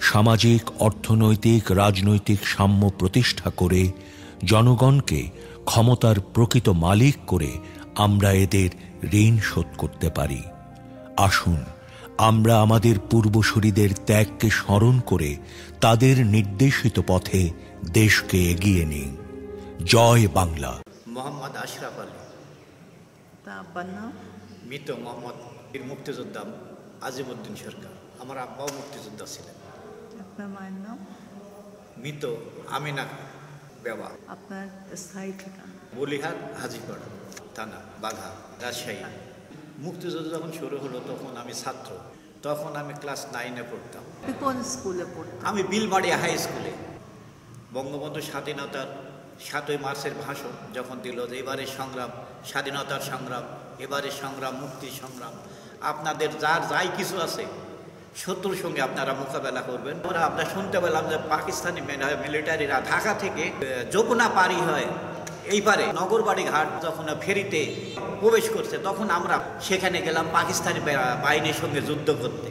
সামাজিক অর্থনৈতিক রাজনৈতিক সাম্য প্রতিষ্ঠা করে জনগণকে ক্ষমতার প্রকৃত মালিক করে আমরা এদের ঋণ শোধ করতে পারি। আসুন আমরা আমাদের পূর্বসূরীদের ত্যাগকে স্মরণ করে তাদের নির্দেশিত পথে দেশকে এগিয়ে নিই। জয় বাংলা। মোহাম্মদ আশরাফ আলী। তা আব্বার নাম? মৃত মোহাম্মদ মুক্তিযোদ্ধা আজিমউদ্দিন সরকার। আমার আব্বাও মুক্তিযোদ্ধা ছিলেন। আপনার মায়ের নাম? মৃত আমিনা বেওয়া। আপনার স্থায়ী ঠিকানা? বলিহাট হাজিপাড়া থানা বাঘা রাজশাহী। মুক্তিযুদ্ধ যখন শুরু হলো তখন আমি ছাত্র। তখন আমি ক্লাস নাইনে পড়তাম। কোন স্কুলে পড়তেন? আমি বিলবাড়ি হাই স্কুলে। বঙ্গবন্ধু স্বাধীনতার সাতই মার্চের ভাষণ যখন দিল যে এবারের সংগ্রাম স্বাধীনতার সংগ্রাম এবারের সংগ্রাম মুক্তির সংগ্রাম। আপনাদের যার যাই কিছু আছে শত্রুর সঙ্গে আপনারা মোকাবেলা করবেন। আমরা শুনতে পেলাম যে পাকিস্তানি মিলিটারিরা ঢাকা থেকে যমুনা পারি হয়। এইবারে নগরবাড়ি ঘাট যখন ফেরিতে প্রবেশ করছে, তখন আমরা সেখানে গেলাম পাকিস্তানি বাহিনীর সঙ্গে যুদ্ধ করতে,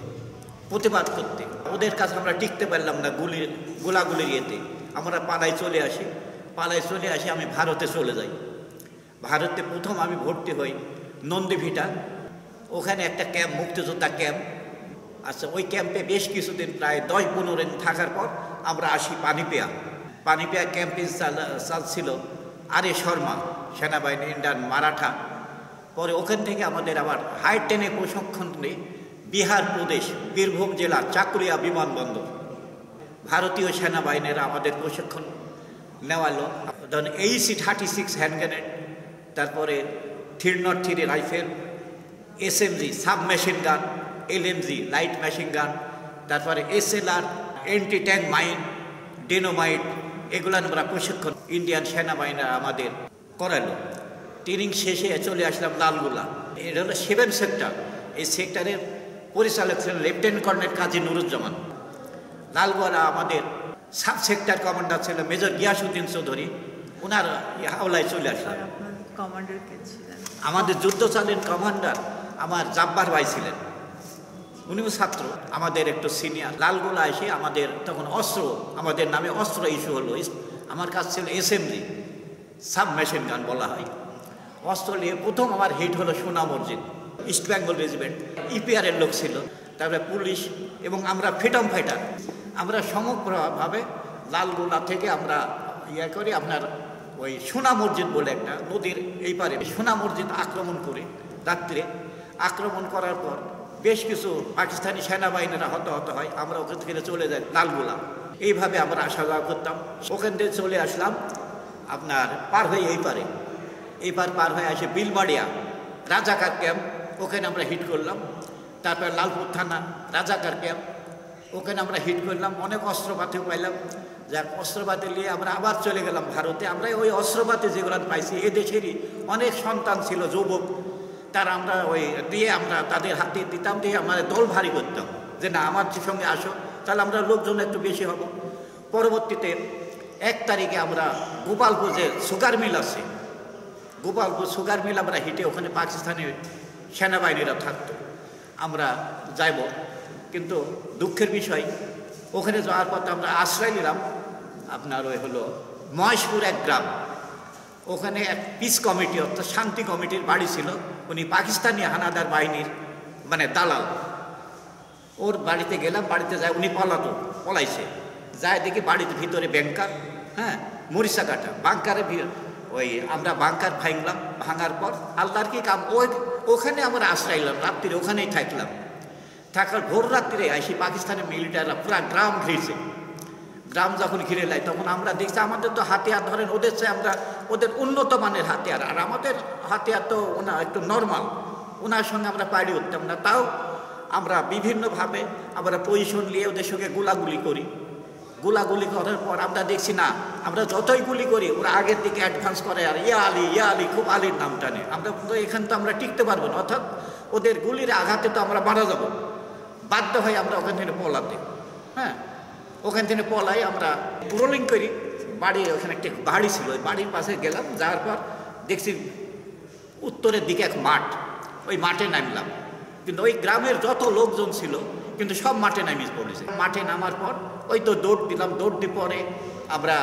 প্রতিবাদ করতে। ওদের কাছে আমরা টিকতে পারলাম না গুলির, গোলাগুলির ইয়েতে। আমরা পালায় চলে আসি। পালায় চলে আসি, আমি ভারতে চলে যাই। ভারতে প্রথম আমি ভর্তি হই নন্দীভিটা। ওখানে একটা ক্যাম্প, মুক্তিযোদ্ধা ক্যাম্প। আচ্ছা ওই ক্যাম্পে বেশ কিছুদিন, প্রায় দশ পনেরো দিন থাকার পর আমরা আসি পানিপেয়া। পানিপেয়া ক্যাম্পে ছিল আরে শর্মা, সেনাবাহিনী, ইন্ডিয়ান মারাঠা। পরে ওখান থেকে আমাদের আবার হাই ট্রেনে প্রশিক্ষণ নিয়ে বিহার প্রদেশ, বীরভূম জেলা চাকুরিয়া বিমানবন্দর। ভারতীয় সেনাবাহিনীরা আমাদের প্রশিক্ষণ নেওয়ালো ধরুন এইসি থার্টি সিক্স হ্যান্ড গ্রেনেড তারপরে three naught three rifle SMG sub machine gun LMG light machine gun তারপরে SLR anti tank mine dynamite এগুলো আমরা প্রশিক্ষণ ইন্ডিয়ান সেনাবাহিনীরা আমাদের করালো। ট্রেনিং শেষে চলে আসলাম লালগুলা। এটা হলো সেভেন সেক্টর এই সেক্টরের পরিচালক ছিলেন লেফটেন্যান্ট কর্নেল কাজী নুরুজ্জামান। লালগোলা আমাদের সাব সেক্টর কমান্ডার ছিল মেজর গিয়াসুদ্দিন চৌধুরী। ওনার হাওলায় চলে আসলাম। আমাদের যুদ্ধচালীন কমান্ডার আমার জাব্বার ভাই ছিলেন। উনিও ছাত্র, আমাদের একটু সিনিয়র লালগোলা এসে আমাদের তখন অস্ত্র, আমাদের নামে অস্ত্র ইস্যু হলো। আমার কাছে ছিল এসএমজি সাব মেশিন গান বলা হয়। অস্ত্র নিয়ে প্রথম আমার হিট হলো সোনা মসজিদ ইস্ট বেঙ্গল রেজিমেন্ট ইপিআরের লোক ছিল। তারপরে পুলিশ এবং আমরা ফ্রিডম ফাইটার আমরা সমগ্রভাবে লালগোলা থেকে আমরা ইয়ে করি আপনার ওই সোনা মসজিদ বলে একটা নদীর এই পারে। সোনা মসজিদ আক্রমণ করে রাত্রে। আক্রমণ করার পর বেশ কিছু পাকিস্তানি সেনাবাহিনীরা হতাহত হয়। আমরা ওখান থেকে চলে যাই লালগোলা। এইভাবে আমরা আসা যাওয়া করতাম। ওখান থেকে চলে আসলাম আপনার পার হয়ে এই পারে। এই পার পার হয়ে আসে বিলবাড়িয়া রাজাকার ক্যাম্প। ওখানে আমরা হিট করলাম। তারপর লালপুর থানা রাজাকার ক্যাম্প। ওখানে আমরা হিট করলাম। অনেক অস্ত্রপাতিও পাইলাম। যাক, অস্ত্রপাতি নিয়ে আমরা আবার চলে গেলাম ভারতে। আমরা ওই অস্ত্রপাতি যেগুলো পাইছি, এ দেশেরই অনেক সন্তান ছিল, যুবক। তারা আমরা ওই দিয়ে আমরা তাদের হাতে দিতাম, দিয়ে আমাদের দল ভারী করতাম। যে না, আমার সঙ্গে আসো, তাহলে আমরা লোকজন একটু বেশি হব। পরবর্তীতে এক তারিখে আমরা গোপালপুর যে সুগার মিল আছে, গোপালপুর সুগার মিল আমরা হেঁটে ওখানে পাকিস্তানের সেনাবাহিনীরা থাকতো। আমরা যাইব। কিন্তু দুঃখের বিষয়, ওখানে যাওয়ার পর আমরা আশ্রয় নিলাম। আপনার ওই হলো মহেশপুর এক গ্রাম। ওখানে এক পিস কমিটি অর্থাৎ শান্তি কমিটির বাড়ি ছিল। উনি পাকিস্তানি হানাদার বাহিনীর মানে দালাল। ওর বাড়িতে গেলাম, বাড়িতে যায়, উনি পলাতো পলাইছে। যায় দেখি বাড়ির ভিতরে ব্যাংকার হ্যাঁ মরিচা কাটা বাংকারে ওই আমরা বাংকার ভাঙলাম, ভাঙার পর আল্লাহর কি কাম? ওই ওখানে আমরা আশ্রয় নিলাম, রাত্রিরে ওখানেই থাকলাম। থাকার ভোর রাত্রিরে আসি, পাকিস্তানের মিলিটারিরা পুরা গ্রাম ঘিরছে। গ্রাম যখন ঘিরে লাই তখন আমরা দেখছি আমাদের তো হাতিয়ার, ধরেন ওদের চেয়ে আমরা, ওদের উন্নত মানের হাতিয়ার। আর আমাদের হাতিয়ার তো ওনা একটু নর্মাল ওনার সঙ্গে আমরা পাড়ি উঠতাম না। তাও আমরা বিভিন্নভাবে আমরা পজিশন নিয়ে ওদের সঙ্গে গুলাগুলি করি। গুলাগুলি করার পর আমরা দেখছি, না, আমরা যতই গুলি করি, ওরা আগের দিকে অ্যাডভান্স করে আর ইয়া আলী ইয়া আলী, খুব আলীর নাম টানে। আমরা তো এখান তো আমরা টিকতে পারব না, অর্থাৎ ওদের গুলির আঘাতে তো আমরা মারা যাব। বাধ্য হয়ে আমরা ওখান থেকে পলাতে হ্যাঁ? ওখান থেকে পলাই আমরা রোলিং করি। বাড়ি ওখানে একটা বাড়ি ছিল, ওই বাড়ির পাশে গেলাম, যাওয়ার পর দেখছি উত্তরের দিকে এক মাঠ, ওই মাঠে নামলাম। কিন্তু ওই গ্রামের যত লোকজন ছিল, কিন্তু সব মাঠে নামিয়ে পড়েছে। মাঠে নামার পর ওই তো দৌড় দিলাম, দৌড় দিয়ে পরে আমরা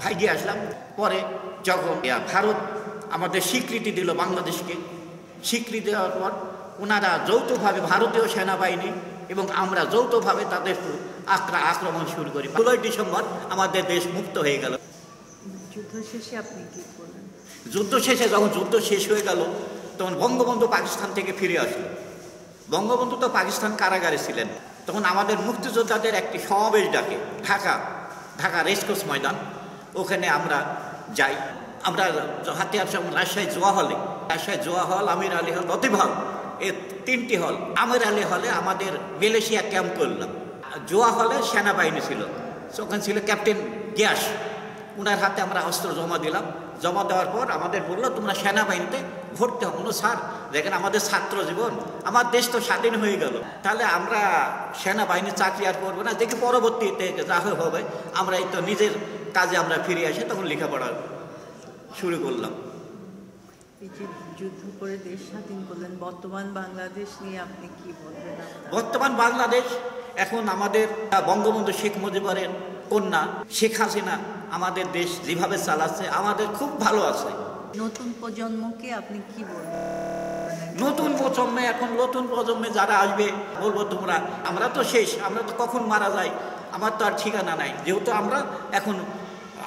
ভাইগে আসলাম। পরে যখন ভারত আমাদের স্বীকৃতি দিল বাংলাদেশকে, স্বীকৃতি দেওয়ার পর ওনারা যৌথভাবে ভারতীয় সেনাবাহিনী এবং আমরা যৌথভাবে তাদের আক্রা আক্রমণ শুরু করি। ষোলোই ডিসেম্বর আমাদের দেশ মুক্ত হয়ে গেল। যুদ্ধ শেষে আপনি কি করলেন? যুদ্ধ শেষে যখন যুদ্ধ শেষ হয়ে গেল তখন বঙ্গবন্ধু পাকিস্তান থেকে ফিরে আসলো। বঙ্গবন্ধু তো পাকিস্তান কারাগারে ছিলেন। তখন আমাদের মুক্তিযোদ্ধাদের একটি সমাবেশ ডাকে ঢাকা ঢাকা রেসকোর্স ময়দান। ওখানে আমরা যাই। আমরা হাতিয়ার সঙ্গে রাজশাহী জোয়া হলে রাজশাহী জোয়া হল আমির আলী হল লতিফ হল এ তিনটি হল। আমির আলী হলে আমাদের মালয়েশিয়া ক্যাম্প করলাম। জোয়া হলে সেনাবাহিনী ছিল। ওখানে ছিল ক্যাপ্টেন গ্যাস। ওনার হাতে আমরা অস্ত্র জমা দিলাম। জমা দেওয়ার পর আমাদের বলল, তোমরা সেনাবাহিনীতে ভর্তি হব না স্যার, দেখেন আমাদের ছাত্র জীবন, আমার দেশ তো স্বাধীন হয়ে গেল। তাহলে আমরা সেনাবাহিনীর চাকরি আর করব না। দেখি পরবর্তীতে যা হবে। আমরা এই তো নিজের কাজে আমরা ফিরে আসি। তখন লেখাপড়া শুরু করলাম। যুদ্ধ করে দেশ স্বাধীন করলেন। বর্তমান বাংলাদেশ নিয়ে আপনি কি বলবেন বর্তমান বাংলাদেশ এখন আমাদের বঙ্গবন্ধু শেখ মুজিবুরের কন্যা শেখ হাসিনা আমাদের দেশ যেভাবে চালাচ্ছে আমাদের খুব ভালো আছে। নতুন প্রজন্মকে আপনি কি বলবেন? নতুন প্রজন্মে এখন নতুন প্রজন্মে যারা আসবে বলব তোমরা আমরা তো শেষ আমরা তো কখন মারা যাই আমার তো আর ঠিকানা নাই। যেহেতু আমরা এখন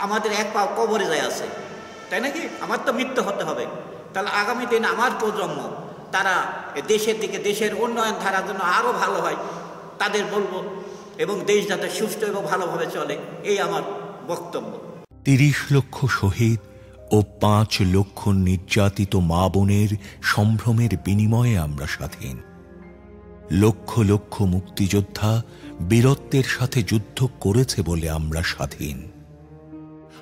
আমাদের এক পা কবরে যায় আছে। তাই নাকি? আমার তো মৃত্যু হতে হবে। তাহলে আগামী দিন আমার প্রজন্ম, তারা দেশের দিকে দেশের উন্নয়ন ধারার জন্য আরও ভালো হয়, তাদের বলব, এবং দেশ যাতে সুস্থ এবং ভালোভাবে চলে, এই আমার বক্তব্য। তিরিশ লক্ষ শহীদ ও পাঁচ লক্ষ নির্যাতিত মা বোনের সম্ভ্রমের বিনিময়ে আমরা স্বাধীন। লক্ষ লক্ষ মুক্তিযোদ্ধা বীরত্বের সাথে যুদ্ধ করেছে বলে আমরা স্বাধীন।